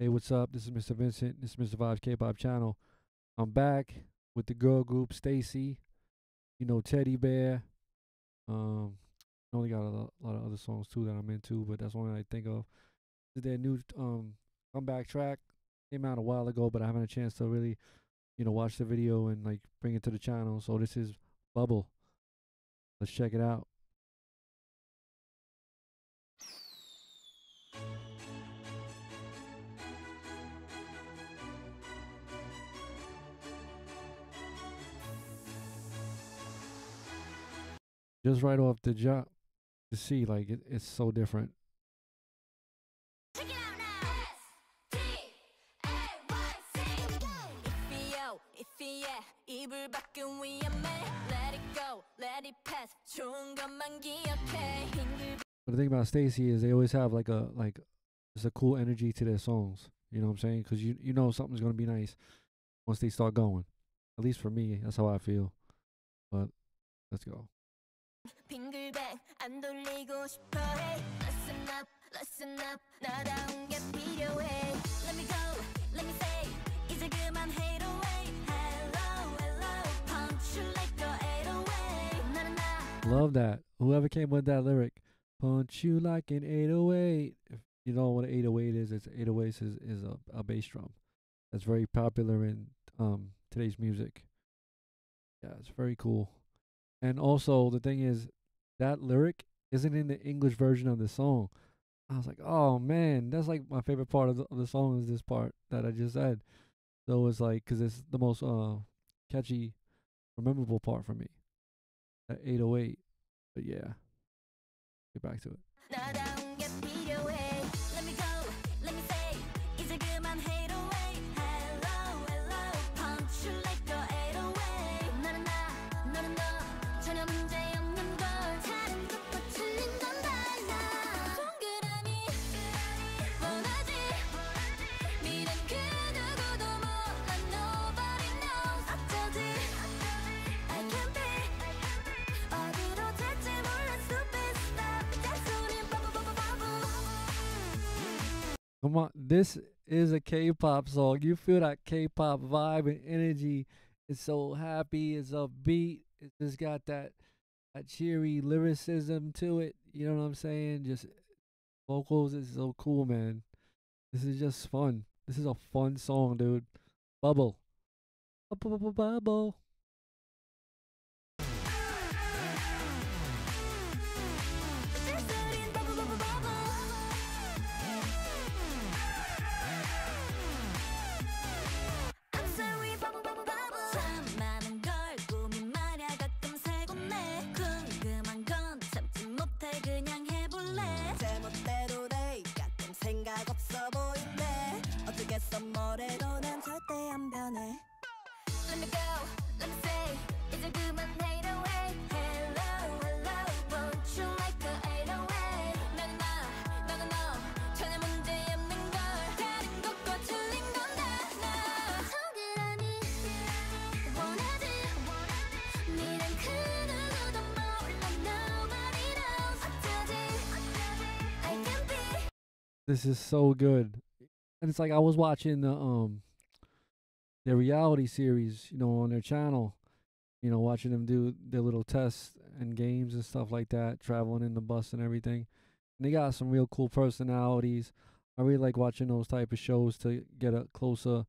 Hey, what's up? This is Mr. Vincent. This is Mr. Vibes K-pop channel. I'm back with the girl group STAYC. You know Teddy Bear. Um, I only got a lot, lot of other songs too that I'm into, but that's one I think of. This is their new um comeback track. Came out a while ago, but I haven't a chance to really, you know, watch the video and like bring it to the channel. So this is Bubble. Let's check it out. just right off the jump to see like it, it's so different. But the thing about STAYC is they always have like a like it's a cool energy to their songs. You know what I'm saying? Because you you know something's gonna be nice once they start going. At least for me, that's how I feel. But let's go. 빙글뱅 안 돌리고 싶어 해. Listen up, listen up. 나다운 게 필요해. Let me go, let me say. 이제 그만 hate away. Hello, hello. Punch you like a 808. 나는 나. Love that. Whoever came with that lyric, punch you like an 808. If you know what an 808 is, it's 808 is is a, a bass drum. That's very popular in um today's music. Yeah, it's very cool. And also the thing is that lyric isn't in the English version of the song. I was like, "Oh man, that's like my favorite part of the, of the song is this part that I just said." So it's like cuz it's the most uh catchy memorable part for me. That 808. But yeah. Get back to it. Come on. This is a K-pop song. You feel that K-pop vibe and energy. It's so happy. It's upbeat. It just got that that cheery lyricism to it. You know what I'm saying? Just vocals is so cool, man. This is just fun. This is a fun song, dude. Bubble. Bubble, 썸머래도 난 절대 안 변해 Let me go, let me say 이제 그만 hate away Hello, hello Won't you like a 808 나는 나, 너는 너 전혀 문제 없는 걸 다른 것과 틀린 건 달라 동그라미 원하지 미련 그 누구도 몰라 Nobody knows 어쩌지 I can be This is so good. And it's like I was watching the um their reality series, you know, on their channel. You know, watching them do their little tests and games and stuff like that, traveling in the bus and everything. And they got some real cool personalities. I really like watching those type of shows to get a closer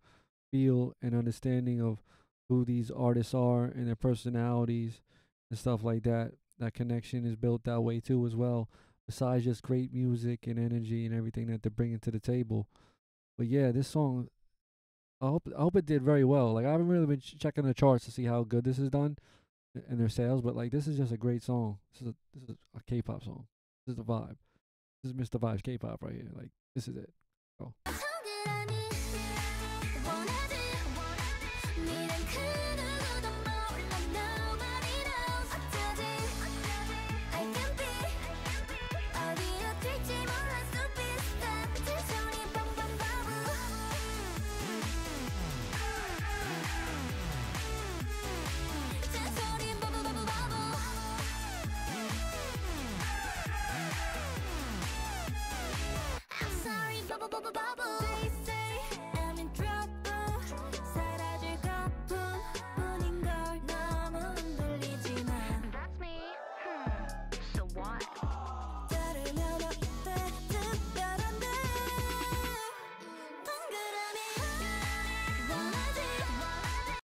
feel and understanding of who these artists are and their personalities and stuff like that. That connection is built that way too as well besides just great music and energy and everything that they're bringing to the table. But yeah, this song, I hope I hope it did very well. Like I haven't really been ch- checking the charts to see how good this is done in their sales, but like this is just a great song. This is a, this is a K-pop song. This is the vibe. This is Mr. Vibes K-pop right here. Like this is it. 동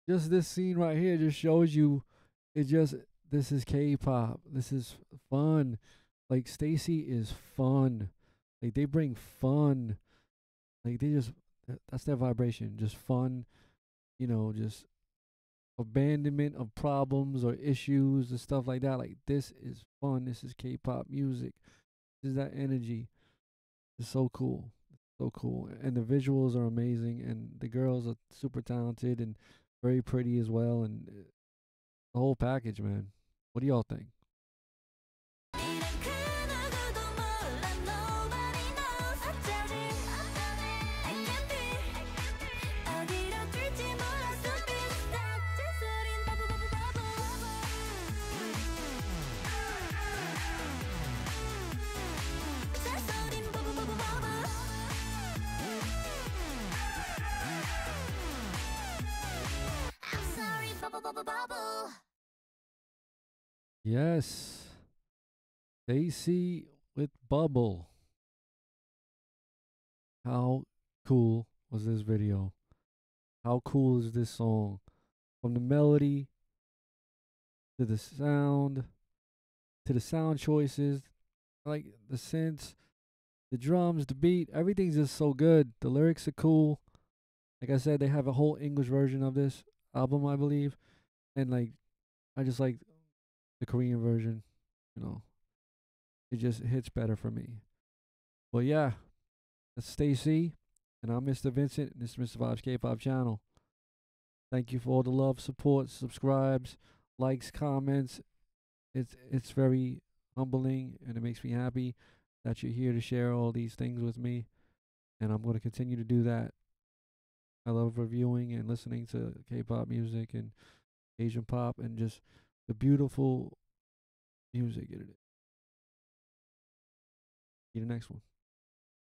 just this scene right here just shows you it just this is K-pop. This is fun. Like STAYC is fun. Like they bring fun. Like they just that's their vibration. Just fun. You know, just abandonment of problems or issues and stuff like that. Like this is fun. This is K-pop music. This is that energy. It's so cool. So cool. And the visuals are amazing and the girls are super talented and very pretty as well and uh, the whole package, man. What do y'all think? Yes. STAYC with Bubble. How cool was this video? How cool is this song? From the melody to the sound to the sound choices, like the synths, the drums, the beat, everything's just so good. The lyrics are cool. Like I said, they have a whole English version of this album, I believe. And like I just like the Korean version, you know. It just hits better for me. But yeah, that's STAYC, and I'm Mr. Vincent, and this is Mr. Vibes K-pop channel. Thank you for all the love, support, subscribes, likes, comments. It's it's very humbling, and it makes me happy that you're here to share all these things with me, and I'm going to continue to do that. I love reviewing and listening to K-pop music and Asian pop and just the beautiful music. It is. See you the next one.